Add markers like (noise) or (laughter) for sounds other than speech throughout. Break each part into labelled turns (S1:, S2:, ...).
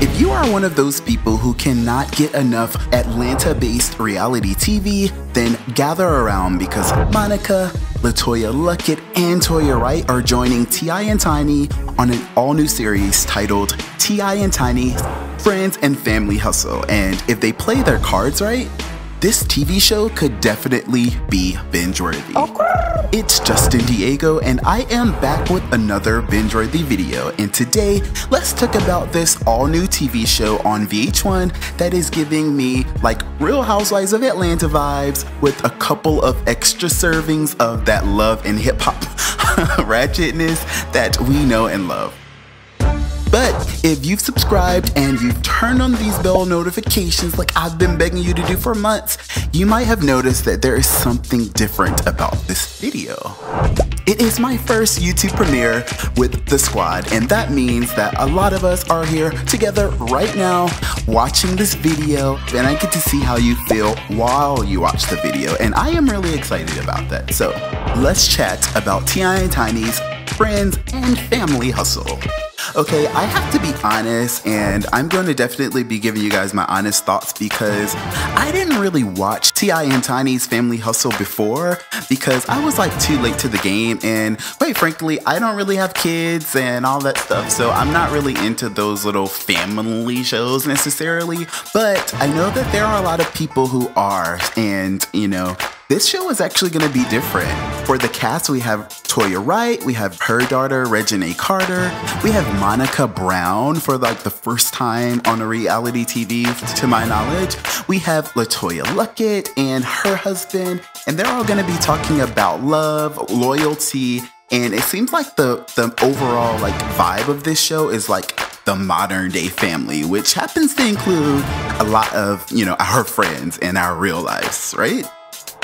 S1: If you are one of those people who cannot get enough Atlanta based reality TV, then gather around because Monica, LeToya Luckett, and Toya Wright are joining T.I. and Tiny on an all new series titled T.I. and Tiny Friends and Family Hustle. And if they play their cards right, this TV show could definitely be binge worthy. It's Justin Diego, and I am back with another binge worthy video. And today, let's talk about this all new TV show on VH1 that is giving me like Real Housewives of Atlanta vibes with a couple of extra servings of that love and hip hop (laughs) ratchetness that we know and love. But if you've subscribed and you've turned on these bell notifications like I've been begging you to do for months, you might have noticed that there is something different about this video. It is my first YouTube premiere with the squad, and that means that a lot of us are here together right now watching this video, and I get to see how you feel while you watch the video, and I am really excited about that. So let's chat about T.I. and Tiny's friends and family hustle. Okay, I have to be honest, and I'm going to definitely be giving you guys my honest thoughts because I didn't really watch T.I. and Tiny's Family Hustle before because I was like too late to the game, and quite frankly, I don't really have kids and all that stuff, so I'm not really into those little family shows necessarily. But I know that there are a lot of people who are, and you know, this show is actually going to be different. For the cast, we have Toya Wright, we have her daughter, Reginae Carter, we have Monica Brown for like the first time on a reality TV, to my knowledge. We have LeToya Luckett and her husband, and they're all going to be talking about love, loyalty, and it seems like the the overall like vibe of this show is like the modern day family, which happens to include a lot of, you know, our friends in our real lives, right?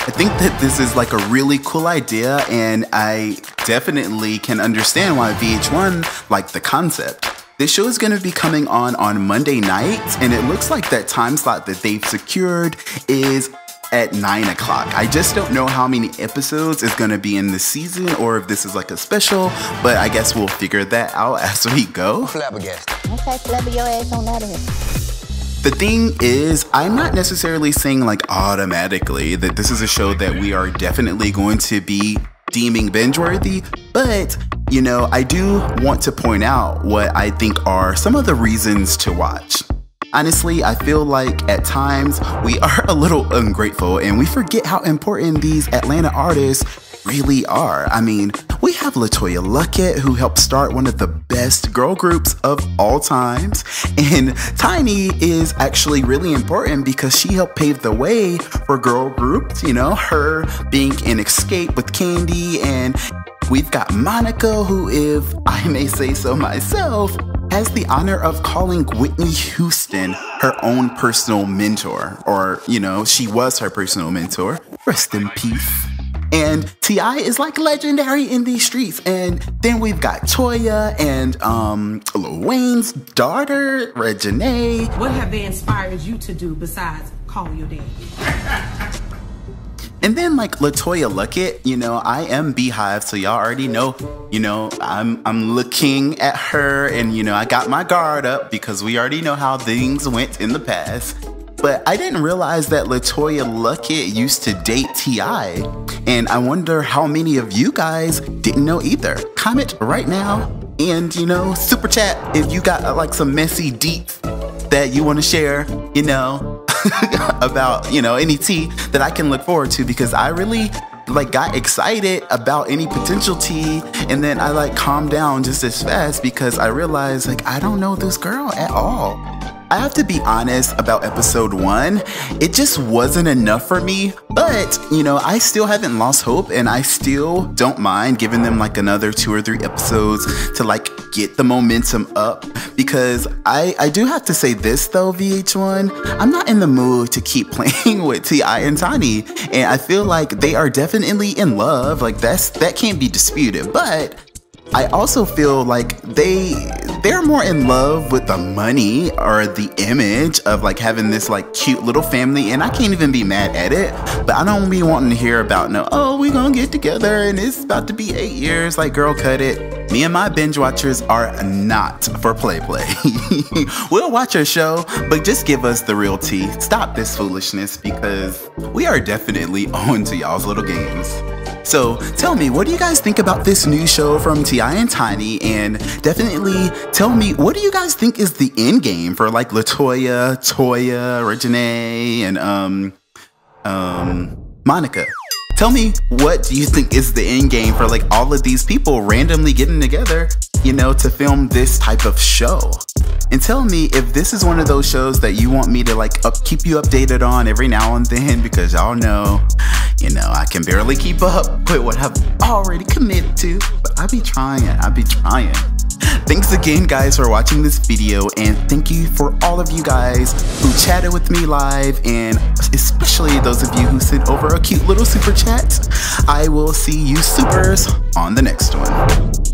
S1: I think that this is like a really cool idea, and I definitely can understand why VH1 liked the concept. This show is going to be coming on on Monday night, and it looks like that time slot that they've secured is at 9 o'clock. I just don't know how many episodes is going to be in the season or if this is like a special, but I guess we'll figure that out (laughs) as we go.
S2: Flabbergasted.
S3: Okay, flabber your ass on out of here.
S1: The thing is, I'm not necessarily saying like automatically that this is a show that we are definitely going to be deeming binge worthy, but you know, I do want to point out what I think are some of the reasons to watch. Honestly, I feel like at times we are (laughs) a little ungrateful and we forget how important these Atlanta artists really are. I mean, we have LeToya Luckett, who helped start one of the best girl groups of all times. And Tiny is actually really important because she helped pave the way for girl groups, you know, her being in Xscape with Kandi. And we've got Monica, who, if I may say so myself, has the honor of calling Whitney Houston her own personal mentor. Or, you know, she was her personal mentor. Rest in peace. And T.I. is like legendary in these streets. And then we've got Toya and um, Lil Wayne's daughter, Reginae.
S4: What have they inspired you to do besides call your dad?
S1: And then like LeToya Luckett, you know, I am BeyHive, so y'all already know, you know, I'm I'm looking at her and you know, I got my guard up because we already know how things went in the past. But I didn't realize that LeToya Luckett used to date T.I. And I wonder how many of you guys didn't know either. Comment right now and, you know, super chat if you got uh, like some messy deets that you want to share, you know, (laughs) about, you know, any tea that I can look forward to because I really like got excited about any potential tea and then I like calmed down just as fast because I realized like I don't know this girl at all. I have to be honest about episode one. It just wasn't enough for me, but you know, I still haven't lost hope and I still don't mind giving them like another two or three episodes to like get the momentum up because I, I do have to say this though, VH1, I'm not in the mood to keep (laughs) playing with T.I. and Tiny. And I feel like they are definitely in love. Like that's that can't be disputed. But I also feel like they they're more in love with the money or the image of like having this like cute little family and I can't even be mad at it but I don't be wanting to hear about no oh we gonna get together and it's about to be eight years like girl cut it me and my binge watchers are not for play play (laughs) we'll watch our show but just give us the real tea stop this foolishness because we are definitely (laughs) on to y'all's little games so tell me, what do you guys think about this new show from T.I. and Tiny? And definitely tell me, what do you guys think is the end game for like LeToya, Toya, Reginae, and um, um, Monica? Tell me, what do you think is the end game for like all of these people randomly getting together, you know, to film this type of show? And tell me if this is one of those shows that you want me to like up, keep you updated on every now and then because y'all know you know, I can barely keep up with what I've already committed to, but I be trying, I be trying. Thanks again, guys, for watching this video, and thank you for all of you guys who chatted with me live, and especially those of you who sent over a cute little super chat. I will see you supers on the next one.